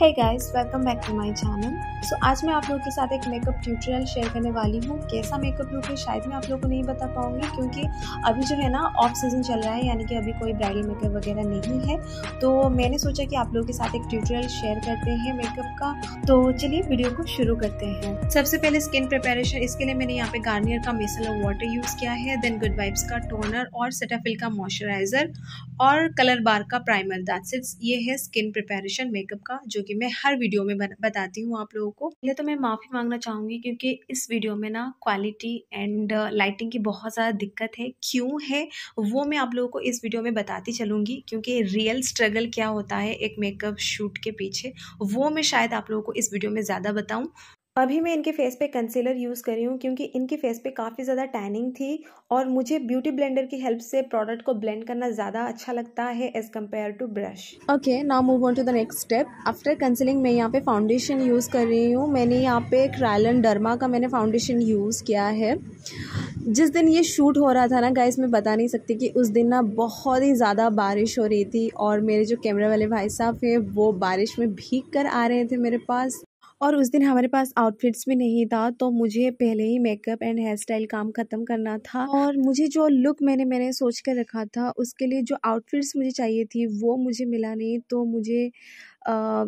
Hey guys welcome back to my channel so आज मैं आप लोगों के साथ एक मेकअप ट्यूटोरियल शेयर करने वाली हूँ। कैसा मेकअप लुक है, शायद मैं आप लोगों को नहीं बता पाऊँगी, क्योंकि अभी जो है ना ऑफ़ सीज़न चल रहा है, यानी कि अभी कोई ब्राइडल मेकअप वगैरह नहीं है। तो मैंने सोचा कि आप लोगों के साथ एक ट्यूटोरियल शेयर करते हैं मेकअप का। तो चलिए वीडियो को शुरू करते हैं। सबसे पहले स्किन प्रिपेरेशन इसके लिए मैंने यहाँ पे गार्नियर का मिसलर वाटर यूज़ किया है देन गुड वाइब्स का टोनर और सेटाफिल का मॉइस्चराइजर और कलर बार का प्राइमर दैट्स इट्स ये है स्किन प्रिपेरेशन मेकअप का, जो कि मैं हर वीडियो में बताती हूँ आप लोगों को। पहले तो मैं माफ़ी मांगना चाहूँगी क्योंकि इस वीडियो में ना क्वालिटी एंड लाइटिंग की बहुत ज़्यादा दिक्कत है। क्यों है? वो मैं आप लोगों को इस वीडियो में बताती चलूँगी क्योंकि रियल स्ट्रगल क्या होता है एक मेकअप शूट के पीछे, वो मैं शायद आप लोगों को इस वीडियो में ज़्यादा बताऊँ। अभी मैं इनके फेस पे कंसीलर यूज़ कर रही हूँ क्योंकि इनके फेस पे काफ़ी ज़्यादा टैनिंग थी और मुझे ब्यूटी ब्लेंडर की हेल्प से प्रोडक्ट को ब्लेंड करना ज़्यादा अच्छा लगता है as compare to brush okay now move on to the next step after concealing मैं यहाँ पे फाउंडेशन यूज़ कर रही हूँ। मैंने यहाँ पे क्रायलन डर्मा का मैंने फाउंडेशन यूज़ किया है। जिस दिन ये शूट हो रहा था ना गाइस मैं बता नहीं सकती कि उस दिन ना बहुत ही ज़्यादा बारिश हो रही थी और मेरे जो कैमरा वाले भाई साहब हैं, वो बारिश में भीग कर आ रहे थे मेरे पास। और उस दिन हमारे पास आउटफिट्स भी नहीं था तो मुझे पहले ही मेकअप एंड हेयर स्टाइल काम ख़त्म करना था। और मुझे जो लुक मैंने मैंने सोच कर रखा था उसके लिए जो आउटफिट्स मुझे चाहिए थी वो मुझे मिला नहीं तो मुझे आ,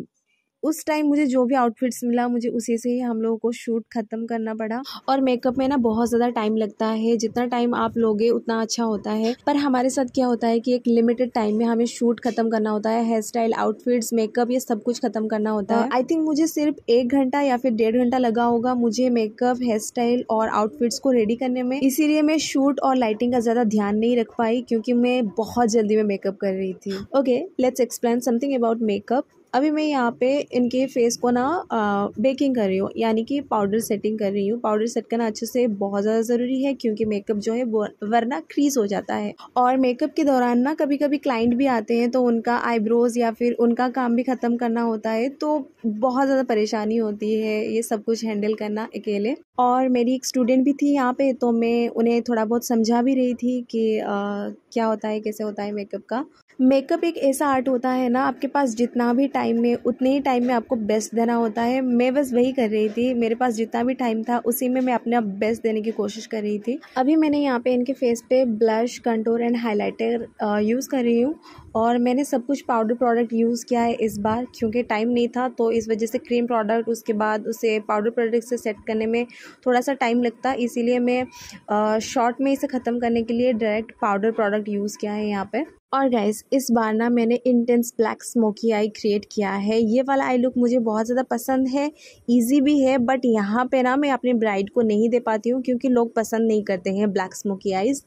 उस टाइम मुझे जो भी आउटफिट्स मिला मुझे उसी से ही हम लोगों को शूट ख़त्म करना पड़ा। और मेकअप में ना बहुत ज़्यादा टाइम लगता है। जितना टाइम आप लोगे उतना अच्छा होता है। पर हमारे साथ क्या होता है कि एक लिमिटेड टाइम में हमें शूट ख़त्म करना होता है। हेयर स्टाइल आउटफिट्स मेकअप ये सब कुछ ख़त्म करना होता है। आई थिंक मुझे सिर्फ़ एक घंटा या फिर डेढ़ घंटा लगा होगा मुझे मेकअप हेयर स्टाइल और आउटफिट्स को रेडी करने में। इसीलिए मैं शूट और लाइटिंग का ज़्यादा ध्यान नहीं रख पाई क्योंकि मैं बहुत जल्दी में मेकअप कर रही थी। Okay let's explain something about makeup अभी मैं यहाँ पे इनके फेस को ना बेकिंग कर रही हूँ यानी कि पाउडर सेटिंग कर रही हूँ। पाउडर सेट करना अच्छे से बहुत ज़्यादा ज़रूरी है क्योंकि मेकअप जो है वरना क्रीज हो जाता है। और मेकअप के दौरान ना कभी कभी क्लाइंट भी आते हैं तो उनका आईब्रोज या फिर उनका काम भी ख़त्म करना होता है तो बहुत ज़्यादा परेशानी होती है ये सब कुछ हैंडल करना अकेले। और मेरी एक स्टूडेंट भी थी यहाँ पे तो मैं उन्हें थोड़ा बहुत समझा भी रही थी कि आ, क्या होता है कैसे होता है मेकअप का। मेकअप एक ऐसा आर्ट होता है ना आपके पास जितना भी टाइम में, उतने ही टाइम में आपको बेस्ट देना होता है। मैं बस वही कर रही थी, मेरे पास जितना भी टाइम था, उसी में मैं अपना बेस्ट देने की कोशिश कर रही थी। अभी मैंने यहाँ पे इनके फेस पे blush contour and highlighter use कर रही हूँ। और मैंने सब कुछ पाउडर प्रोडक्ट यूज़ किया है इस बार, क्योंकि टाइम नहीं था तो इस वजह से क्रीम प्रोडक्ट उसके बाद उसे पाउडर प्रोडक्ट से सेट करने में थोड़ा सा टाइम लगता। इसीलिए मैं शॉर्ट में इसे ख़त्म करने के लिए डायरेक्ट पाउडर प्रोडक्ट यूज़ किया है यहाँ पे। और गाइस इस बार ना मैंने intense black smoky eye create किया है। ये वाला आई लुक मुझे बहुत ज़्यादा पसंद है इजी भी है बट यहाँ पे ना मैं अपने ब्राइड को नहीं दे पाती हूँ, क्योंकि लोग पसंद नहीं करते हैं ब्लैक स्मोकी आइज़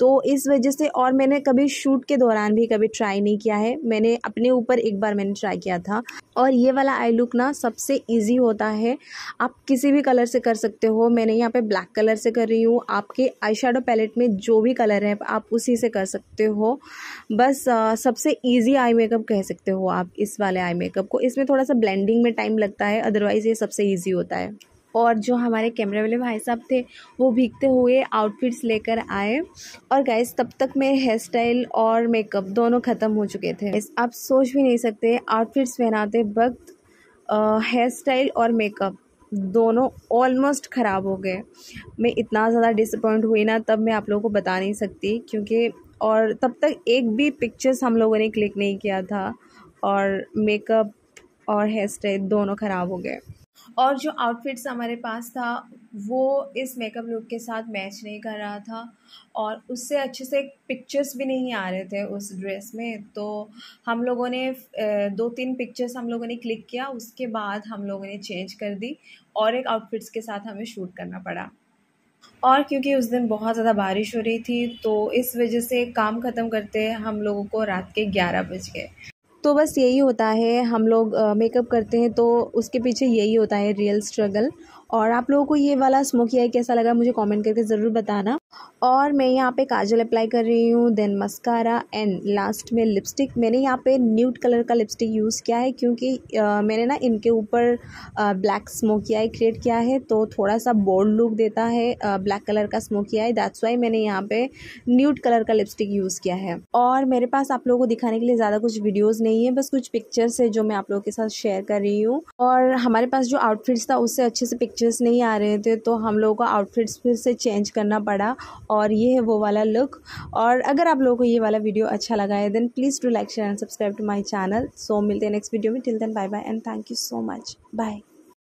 तो इस वजह से और मैंने कभी शूट के दौरान भी कभी ट्राई नहीं किया है। मैंने अपने ऊपर एक बार मैंने ट्राई किया था। और ये वाला आई लुक ना सबसे ईजी होता है। आप किसी भी कलर से कर सकते हो। मैंने यहाँ पे ब्लैक कलर से कर रही हूँ। आपके आई शेडो पैलेट में जो भी कलर है आप उसी से कर सकते हो। बस आ, सबसे ईजी आई मेकअप कह सकते हो आप इस वाले आई मेकअप को। इसमें थोड़ा सा ब्लेंडिंग में टाइम लगता है। अदरवाइज़ ये सबसे ईजी होता है। और जो हमारे कैमरे वाले भाई साहब थे, वो भीगते हुए आउटफिट्स लेकर आए। और गैस तब तक मेरे हेयर स्टाइल और मेकअप दोनों ख़त्म हो चुके थे। आप सोच भी नहीं सकते आउटफिट्स पहनाते वक्त हेयर स्टाइल और मेकअप दोनों ऑलमोस्ट ख़राब हो गए। मैं इतना ज़्यादा डिसअपॉइंट हुई ना, तब मैं आप लोगों को बता नहीं सकती, क्योंकि और तब तक एक भी पिक्चर्स हम लोगों ने क्लिक नहीं किया था और मेकअप और हेयर स्टाइल दोनों ख़राब हो गए। और जो आउटफिट्स हमारे पास था, वो इस मेकअप लुक के साथ मैच नहीं कर रहा था और उससे अच्छे से पिक्चर्स भी नहीं आ रहे थे उस ड्रेस में। तो हम लोगों ने दो तीन पिक्चर्स हम लोगों ने क्लिक किया, उसके बाद हम लोगों ने चेंज कर दी और एक आउटफिट्स के साथ हमें शूट करना पड़ा। और क्योंकि उस दिन बहुत ज़्यादा बारिश हो रही थी तो इस वजह से काम ख़त्म करते हम लोगों को रात के ग्यारह बज गए। तो बस यही होता है, हम लोग मेकअप करते हैं तो उसके पीछे यही होता है रियल स्ट्रगल और आप लोगों को ये वाला स्मोकी आई कैसा लगा मुझे कमेंट करके ज़रूर बताना। और मैं यहाँ पे काजल अप्लाई कर रही हूँ देन मस्कारा एंड लास्ट में लिपस्टिक मैंने यहाँ पे न्यूट कलर का लिपस्टिक यूज़ किया है क्योंकि आ, मैंने ना इनके ऊपर ब्लैक स्मोकी आई क्रिएट किया है तो थोड़ा सा बोल्ड लुक देता है ब्लैक कलर का स्मोकी आई दैट्स वाई मैंने यहाँ पे न्यूट कलर का लिपस्टिक यूज़ किया है। और मेरे पास आप लोगों को दिखाने के लिए ज़्यादा कुछ वीडियोज़ नहीं है बस कुछ पिक्चर्स है जो मैं आप लोगों के साथ शेयर कर रही हूँ। और हमारे पास जो आउटफिट्स था उससे अच्छे से पिक्चर्स नहीं आ रहे थे तो हम लोगों को आउटफिट्स फिर से चेंज करना पड़ा और ये है वो वाला लुक और अगर आप लोगों को ये वाला वीडियो अच्छा लगा है then please do like share and subscribe to my channel so मिलते हैं नेक्स्ट वीडियो में. Till then bye bye and thank you so much bye